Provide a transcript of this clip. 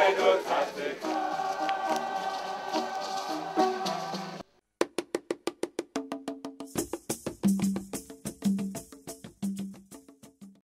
Fantastic.